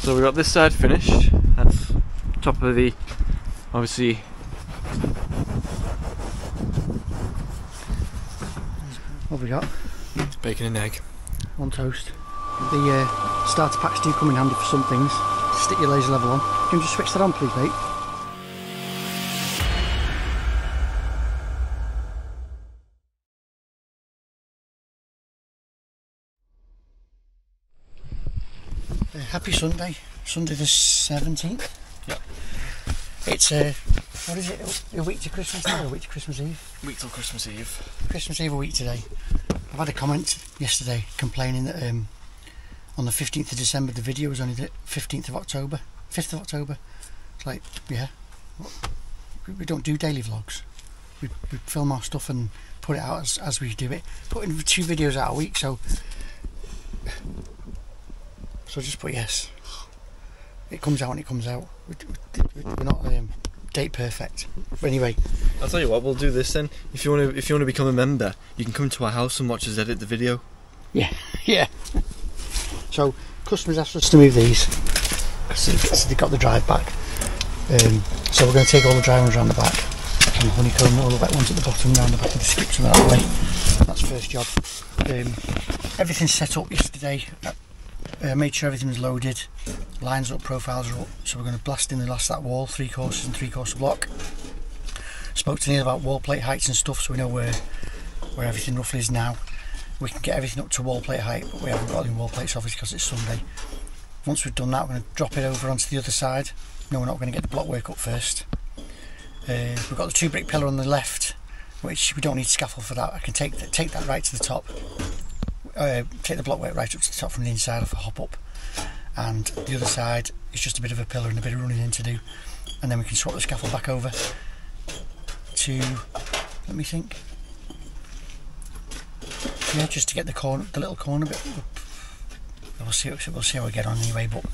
So we've got this side finished. That's top of the obviously What have we got? bacon and egg. On toast. The uh, starter packs do come in handy for some things. Stick your laser level on. Can you just switch that on please mate? Happy Sunday, Sunday the 17th. Yep. It's a, what is it? A week to Christmas now, or a week to Christmas Eve? Week till Christmas Eve. Christmas Eve a week today. I've had a comment yesterday complaining that um, on the 15th of December the video was only the 15th of October, 5th of October. It's like, yeah, we, we don't do daily vlogs. We, we film our stuff and put it out as, as we do it. Putting two videos out a week, so so just put yes. It comes out when it comes out. We, we, we're not um, date perfect. But anyway, I'll tell you what, we'll do this then. If you want to, if you want to become a member, you can come to our house and watch us edit the video. Yeah, yeah. So customers asked us to move these because they got the drive back. Um, so we're going to take all the dry ones around the back and we honeycomb all the wet ones at the bottom around the back of the skips and that way. That's first job. Um, everything's set up yesterday. Uh, made sure everything was loaded. Lines up, profiles are up. So we're going to blast in the last that wall, three courses and three course block. Spoke to Neil about wall plate heights and stuff, so we know where where everything roughly is now we can get everything up to wall plate height but we haven't got any wall plates obviously because it's Sunday once we've done that we're going to drop it over onto the other side no we're not going to get the block work up first uh, we've got the two brick pillar on the left which we don't need scaffold for that I can take, take that right to the top uh, take the block weight right up to the top from the inside off a hop up and the other side is just a bit of a pillar and a bit of running in to do and then we can swap the scaffold back over to let me think yeah, just to get the corner, the little corner bit. We'll see. We'll see how we get on anyway. But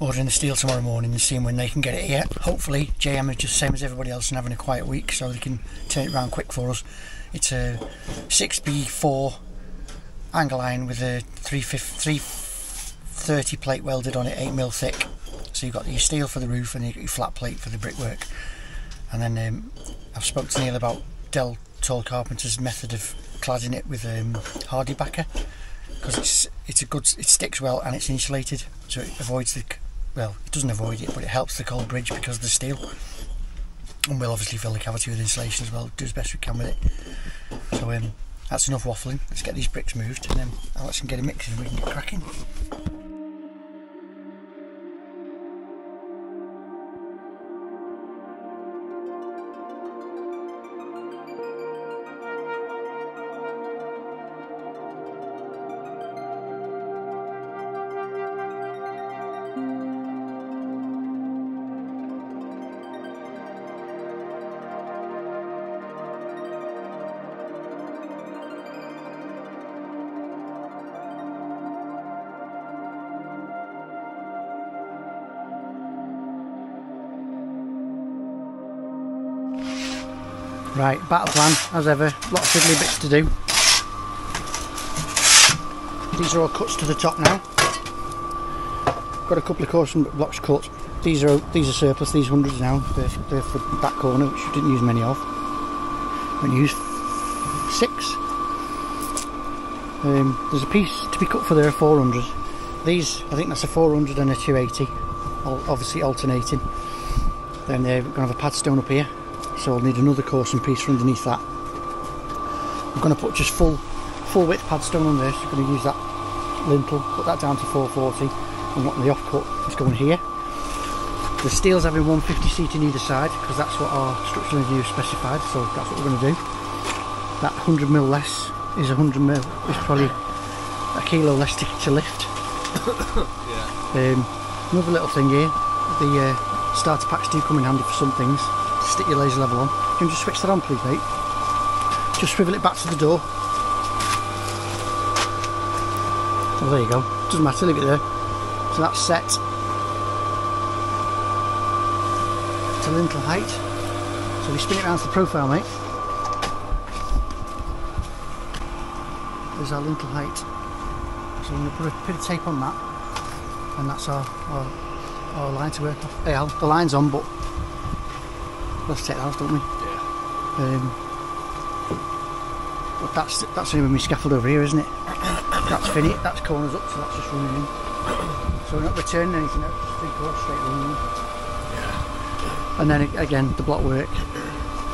ordering the steel tomorrow morning and seeing when they can get it here. Hopefully, JM is just same as everybody else and having a quiet week, so they can turn it around quick for us. It's a 6B4 angle iron with a 330 plate welded on it, 8mm thick. So you've got your steel for the roof and your flat plate for the brickwork. And then um, I've spoke to Neil about Del Tall Carpenter's method of cladding it with um, HardieBacker because it's it's a good it sticks well and it's insulated so it avoids the well it doesn't avoid it but it helps the cold bridge because of the steel and we'll obviously fill the cavity with insulation as well do as best we can with it so um, that's enough waffling. Let's get these bricks moved and then Alex can get it mixing and we can get cracking Right, battle plan, as ever, lots of fiddly bits to do. These are all cuts to the top now. Got a couple of coursing blocks cut. These are these are surplus, these hundreds now. They're, they're for the back corner, which didn't use many of. We used six. Um, there's a piece to be cut for there, 400. These, I think that's a 400 and a 280, obviously alternating. Then they're going to have a pad stone up here so I'll need another coursing piece for underneath that. I'm going to put just full full width padstone on this, I'm going to use that lintel, put that down to 440 and what the offcut is going here. The steel's having 150 seat in either side because that's what our structural engineer specified so that's what we're going to do. That 100 mil less is 100 mil, is probably a kilo less to, to lift. yeah. Um, another little thing here, the uh, starter packs do come in handy for some things stick your laser level on. Can you just switch that on please mate? Just swivel it back to the door. Oh there you go. Doesn't matter, leave it there. So that's set to lintel height. So we spin it around to the profile mate. There's our lintel height. So I'm going to put a bit of tape on that. and that's our, our, our line to work off. Hey the line's on, but let's take that off, don't we? Yeah. Um, but that's that's only with my scaffold over here, isn't it? That's finished. That's corners up, so that's just running in. So we're not returning anything. That's three quarters straight running in. And then again the block work,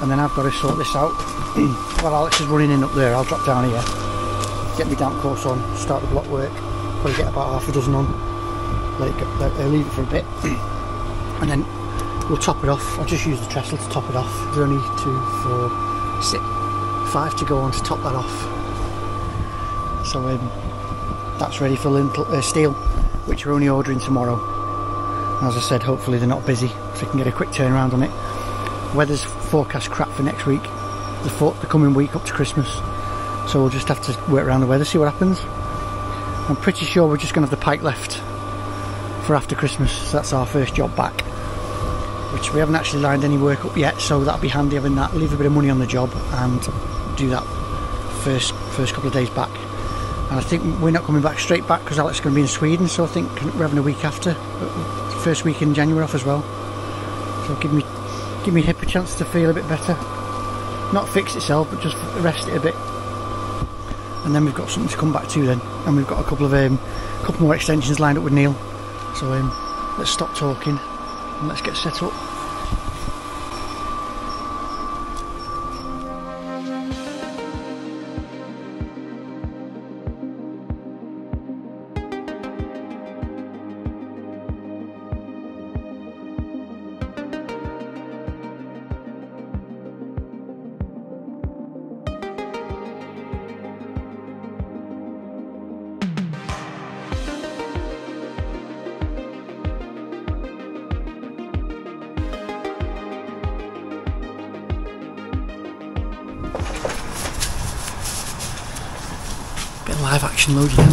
and then I've got to sort this out. While Alex is running in up there, I'll drop down here, get my damp course on, start the block work. Probably get about half a dozen on. Let it go, let, uh, leave it for a bit, and then we'll top it off. I'll just use the trestle to top it off. There's only two, four, six, five to go on to top that off. So um, that's ready for lintel, uh, steel, which we're only ordering tomorrow. As I said, hopefully they're not busy, so we can get a quick turnaround on it. Weather's forecast crap for next week, the, fo- the coming week up to Christmas. So we'll just have to work around the weather, see what happens. I'm pretty sure we're just going to have the pike left for after Christmas. So that's our first job back which we haven't actually lined any work up yet, so that'll be handy having that. Leave a bit of money on the job and do that first first couple of days back. And I think we're not coming back straight back because Alex is going to be in Sweden, so I think we're having a week after, first week in January off as well. So give me give me hip a chance to feel a bit better, not fix itself, but just rest it a bit. And then we've got something to come back to then, and we've got a couple of um, couple more extensions lined up with Neil. So um, let's stop talking and let's get set up. Loading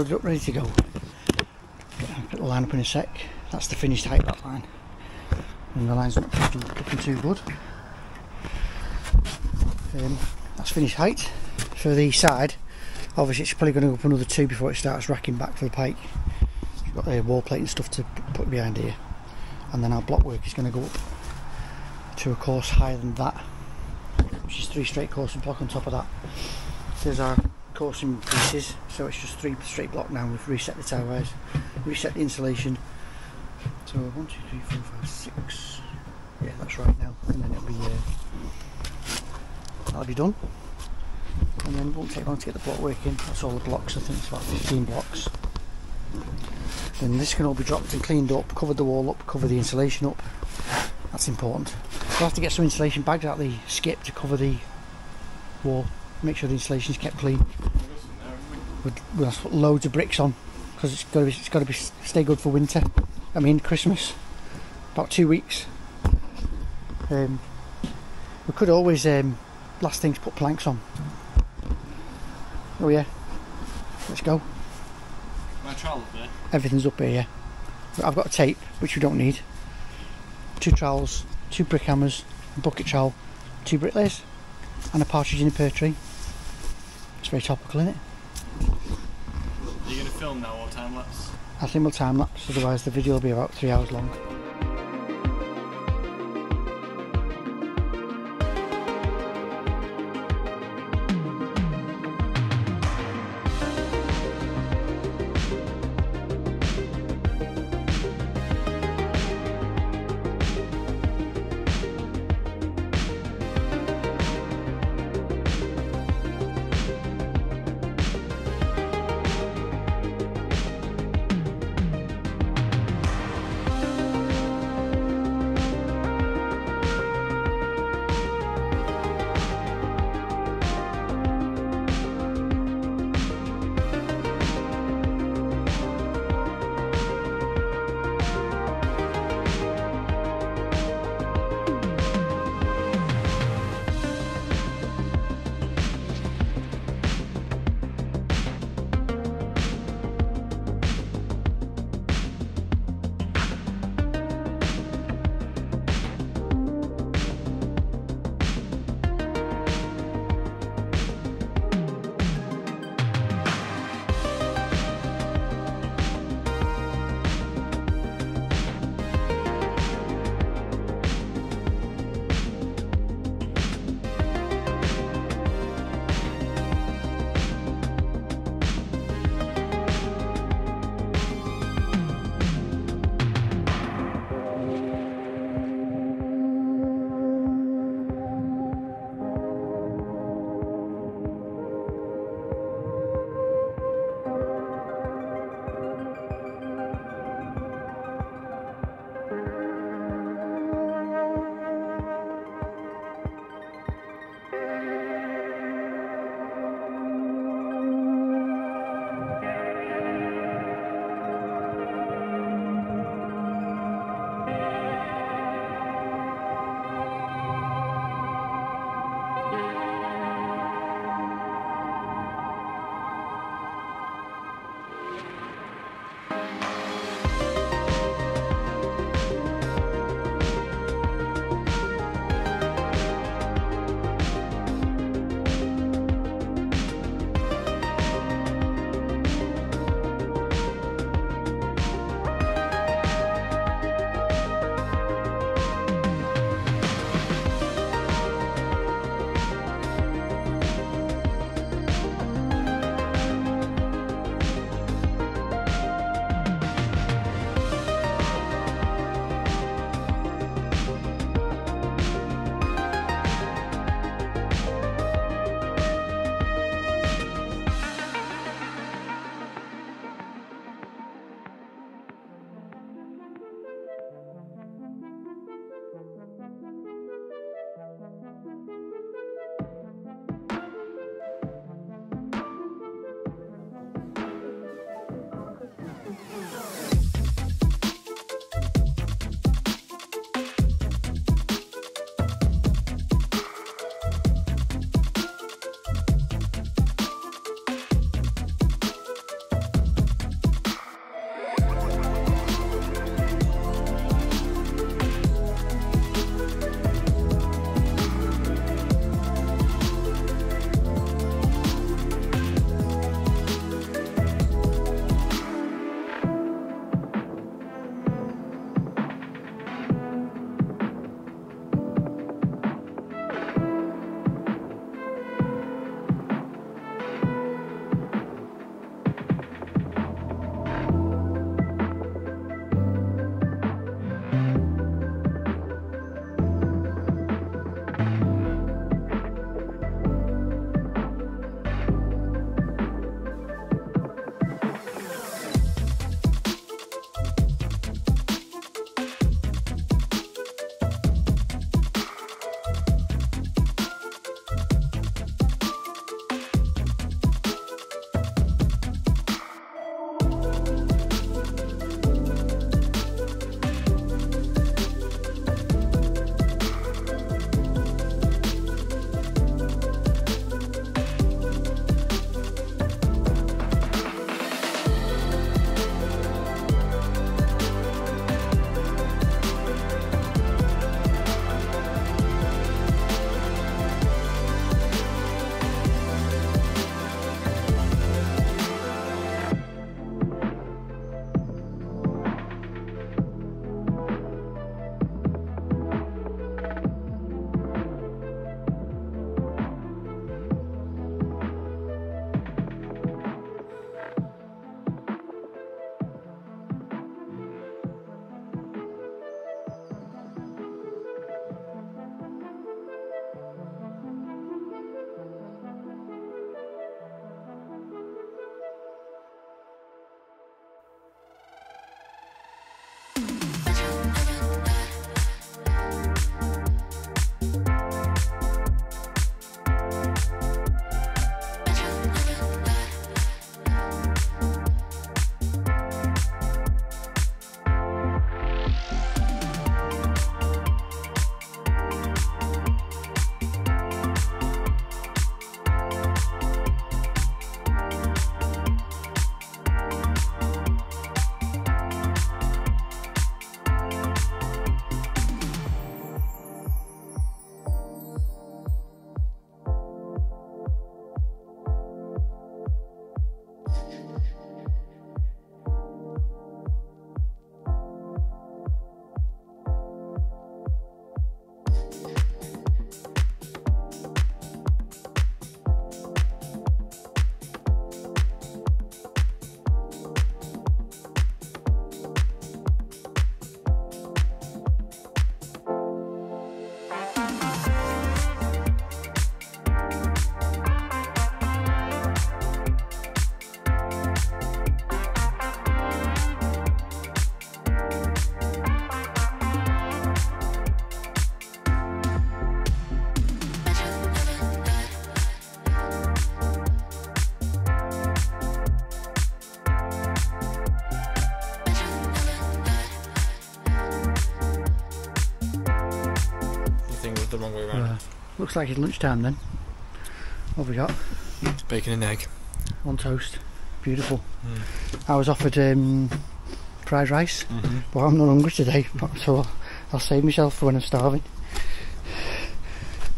loaded up, ready to go. Get the line up in a sec. That's the finished height, that line. And the line's not looking, too good. Um, that's finished height. For the side, obviously it's probably going to go up another two before it starts racking back for the pike. You've got a wall plate and stuff to put behind here. And then our block work is going to go up to a course higher than that, which is three straight coursing block on top of that. There's our coursing pieces, so it's just three straight block now. We've reset the tower wires, reset the insulation. So one, two, three, four, five, six. Yeah, that's right now. And then it'll be uh, that'll be done. And then it won't take long to get the block working. That's all the blocks. I think it's about 15 blocks. Then this can all be dropped and cleaned up, covered the wall up, cover the insulation up. That's important. We'll have to get some insulation bags out the skip to cover the wall. Make sure the insulation is kept clean. We'll, we'll have to put loads of bricks on because it's got to be, it's got to be stay good for winter. I mean Christmas. About two weeks. Um, we could always um, last things put planks on. Oh yeah. Let's go. My trowel up there. Everything's up here. Yeah. I've got a tape which we don't need. Two trowels, two brick hammers, a bucket trowel, two bricklayers, and a partridge in a pear tree. It's very topical, isn't it? Are you going to film now or time lapse? I think we'll time lapse, otherwise the video will be about three hours long. Looks like it's lunchtime then. What have we got? Bacon and egg. On toast. Beautiful. Mm. I was offered um, fried rice, Mm-hmm. but I'm not hungry today, so I'll, save myself for when I'm starving.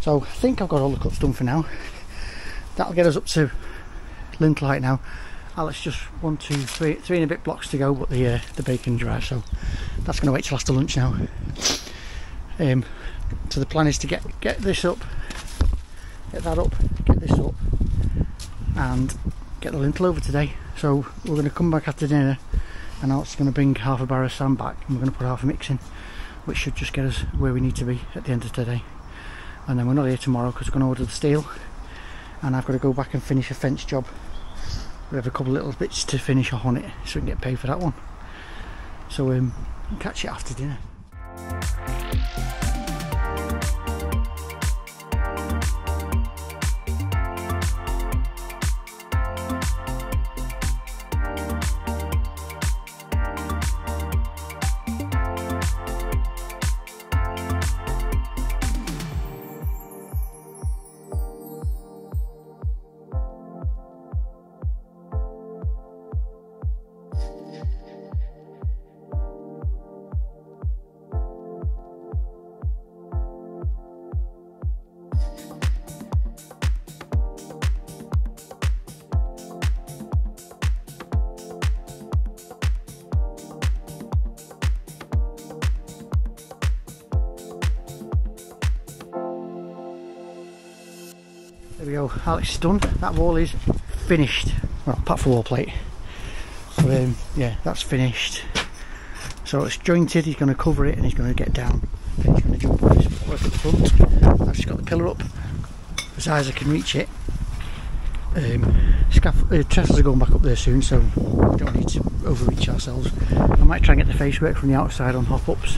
So I think I've got all the cuts done for now. That'll get us up to lintel height now. Alex just one, two, three, three and a bit blocks to go, but the uh, the bacon dry, so that's going to wait till after lunch now. Um, so the plan is to get get this up, get that up, get this up, and get the lintel over today. So we're going to come back after dinner, and Alex is going to bring half a bar of sand back, and we're going to put half a mix in, which should just get us where we need to be at the end of today. And then we're not here tomorrow because we're going to order the steel, and I've got to go back and finish a fence job. We have a couple of little bits to finish off on it, so we can get paid for that one. So um, catch you after dinner. Alex is done. That wall is finished. Well, apart from wall plate. So um, yeah, that's finished. So it's jointed, he's going to cover it and he's going to get down. Then he's going to jump work at the front. I've just got the pillar up as high as I can reach it. Um, uh, trestles are going back up there soon, so we don't need to overreach ourselves. I might try and get the face work from the outside on hop ups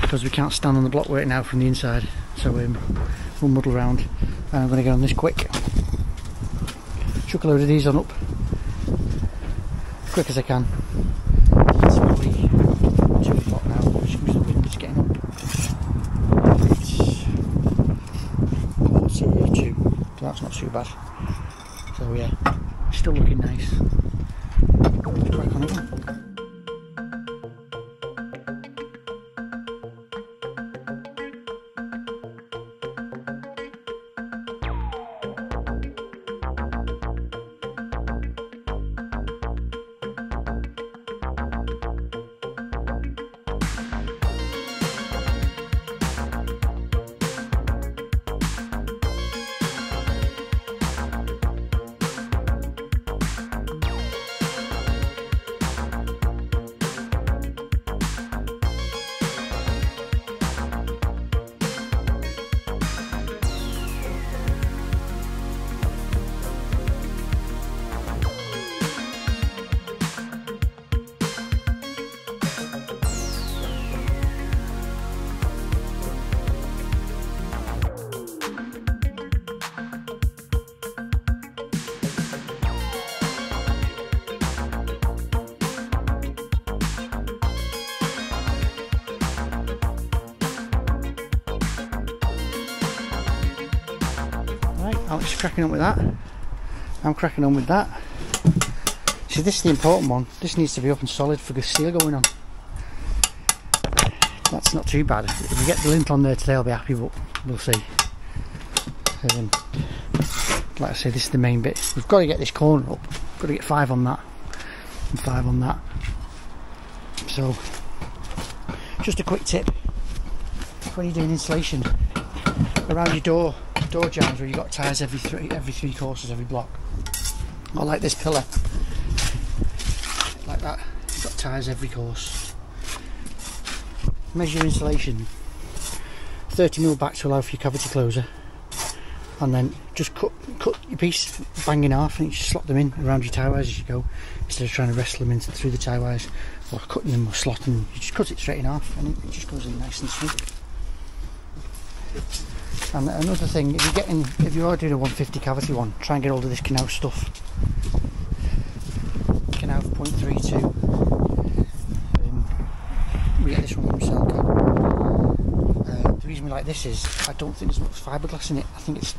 because we can't stand on the block work now from the inside. So um, we'll muddle around and I'm going to get on this quick. Chuck a load of these on up quick as I can. It's probably two o'clock now. Excuse the wind, it's getting up. It's quarter to two, so that's not too bad. Cracking on with that. I'm cracking on with that. See, this is the important one. This needs to be up and solid for the steel going on. That's not too bad. If we get the lint on there today, I'll be happy, but we'll see. Um, like I say, this is the main bit. We've got to get this corner up. Got to get five on that and five on that. So, just a quick tip when you're doing insulation around your door door jambs where you've got tyres every three every three courses every block. Or like this pillar. Like that. You've got tyres every course. Measure your insulation 30mm back to allow for your cavity closer. And then just cut cut your piece bang in half and you just slot them in around your tie wires as you go instead of trying to wrestle them in through the tie wires or cutting them or slotting you just cut it straight in half and it just goes in nice and snug and another thing, if you're getting, if you are doing a 150 cavity one, try and get hold of this Knauf stuff. Knauf 0.32. Um, we get this one from Selco. Uh, the reason we like this is, I don't think there's much fiberglass in it. I think it's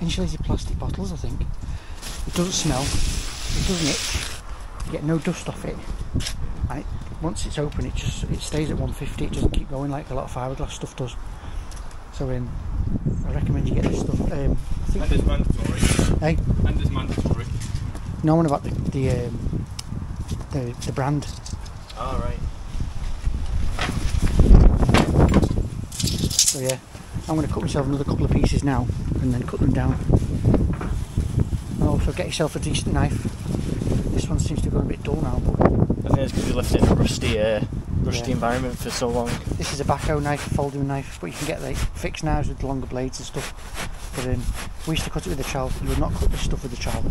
insulated plastic bottles. I think it doesn't smell, it doesn't itch. You get no dust off it, and it, once it's open, it just it stays at 150. It doesn't keep going like a lot of fiberglass stuff does. So um, I recommend you get this stuff. Um, I think And it's mandatory. Hey? And it's mandatory. no one about the the, um, the the brand. Alright. So yeah, I'm going to cut myself another couple of pieces now and then cut them down. And also get yourself a decent knife. This one seems to have gone a bit dull now, but I think it's because we left it in a rusty, uh, rusty Yeah. environment for so long. this is a Bahco knife, a folding knife, but you can get like fixed knives with longer blades and stuff. But um, we used to cut it with a trowel. You would not cut this stuff with a trowel.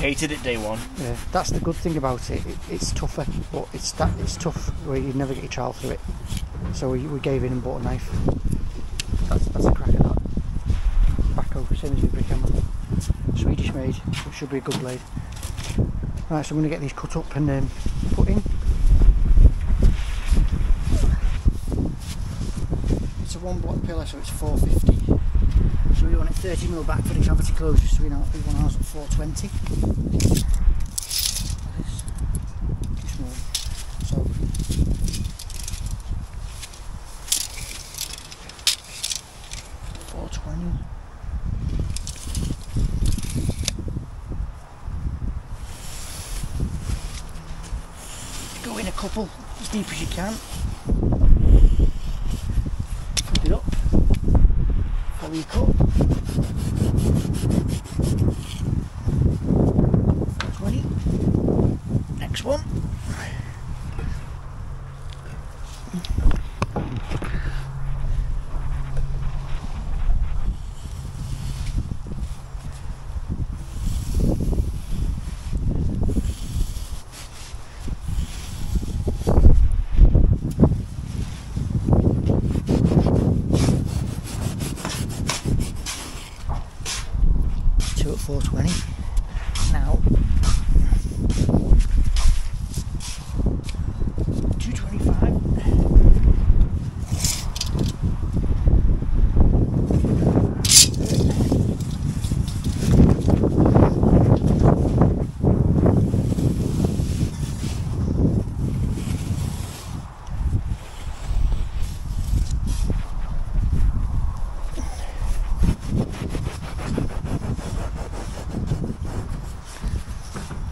Hated it day one. Yeah, that's the good thing about it. it it's tougher, but it's that it's tough where you'd never get your trowel through it. So we, we gave in and bought a knife. That's, that's a crack at that. Bahco, same as your brick hammer. Swedish made. It should be a good blade. Right, so I'm going to get these cut up and um, put in. It's a one block pillar, so it's 450. So we want it 30 mil back for the cavity closure, so we know we want ours at 420. Like. Too four twenty. Go in a couple as deep as you can. Put it up. Follow your cut. Twenty. Next one. Two at four twenty. Now two twenty five.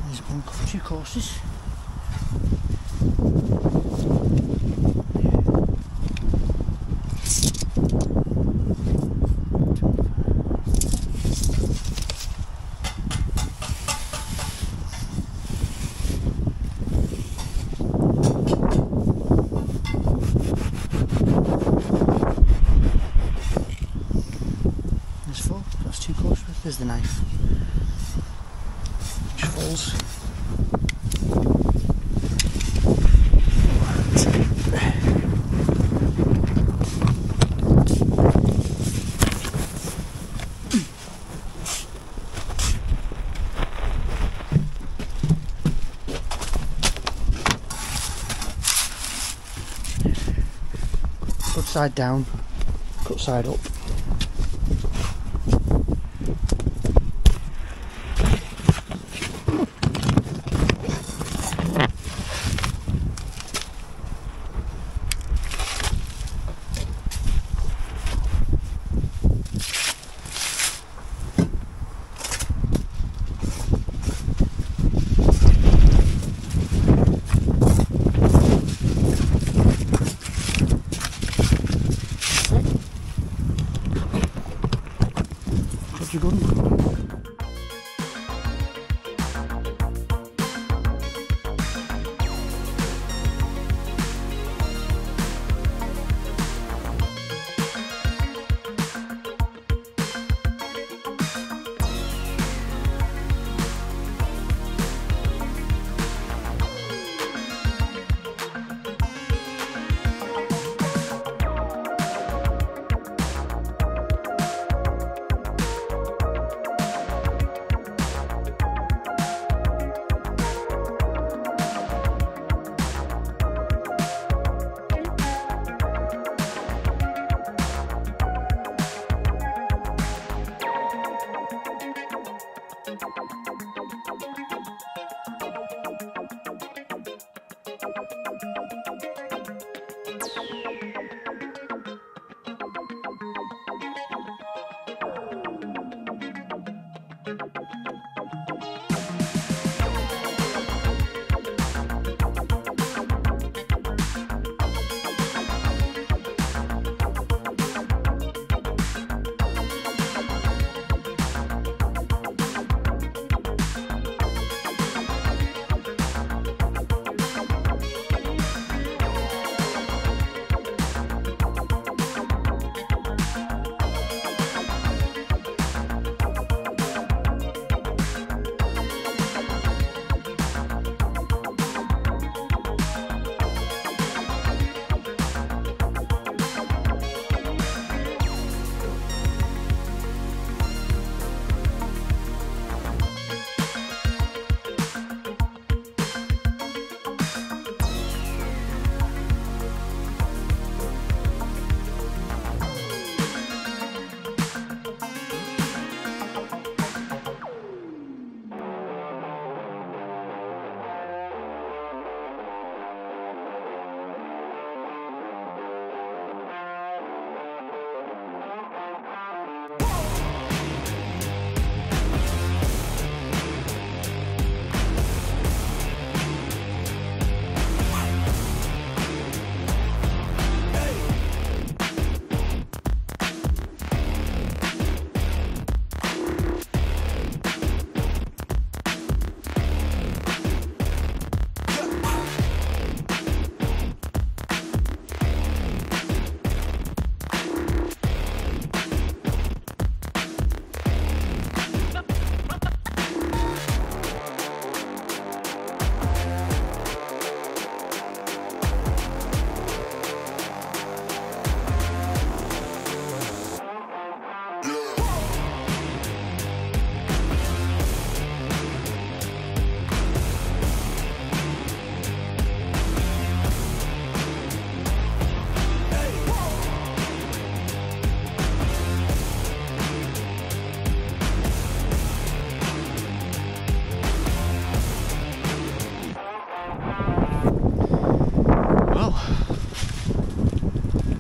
There's one, two courses. There's four. That's two courses. There's the knife. Which falls. Cut side down, cut side up.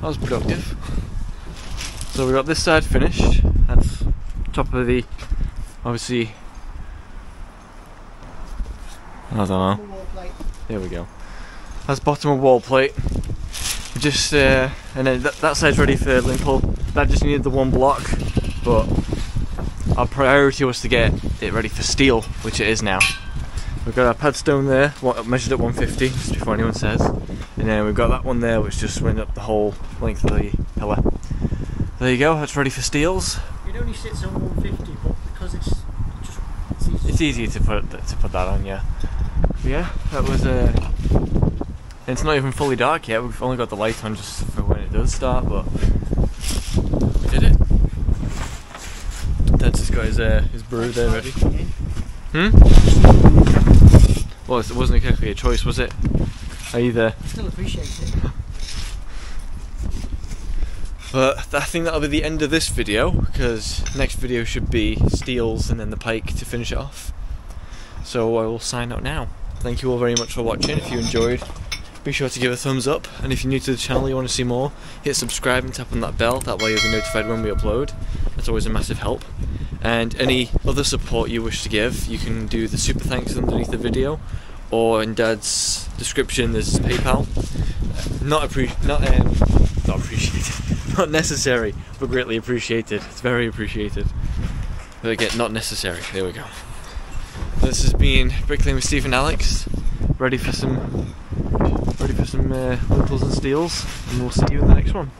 That was productive. So we got this side finished. That's top of the, obviously. I don't know. There we go. That's bottom of wall plate. Just uh, and then that, that side's ready for lintel. That just needed the one block, but our priority was to get it ready for steel, which it is now. We've got our padstone there, what measured at 150, just before anyone says, and then we've got that one there, which just went up the whole length of the pillar. There you go. That's ready for steels. It only sits on 150, but because it's just it's easy. It's easy to put to put that on, yeah. But yeah, that was Uh, it's not even fully dark yet. We've only got the light on just for when it does start, but we did it. Dad's just got his uh, his brew there ready. Hmm. Well, it wasn't exactly a choice, was it? Either. Still appreciate it. But I think that'll be the end of this video because next video should be steels and then the pike to finish it off. So I will sign out now. Thank you all very much for watching. If you enjoyed, be sure to give a thumbs up. And if you're new to the channel, you want to see more, hit subscribe and tap on that bell. That way you'll be notified when we upload. That's always a massive help. And any other support you wish to give, you can do the super thanks underneath the video, or in Dad's description there's PayPal. Not appre- not um, not appreciated, not necessary, but greatly appreciated. It's very appreciated. But again, not necessary. There we go. This has been Bricklaying with Steve and Alex. Ready for some, ready for some uh, lintels and steels, and we'll see you in the next one.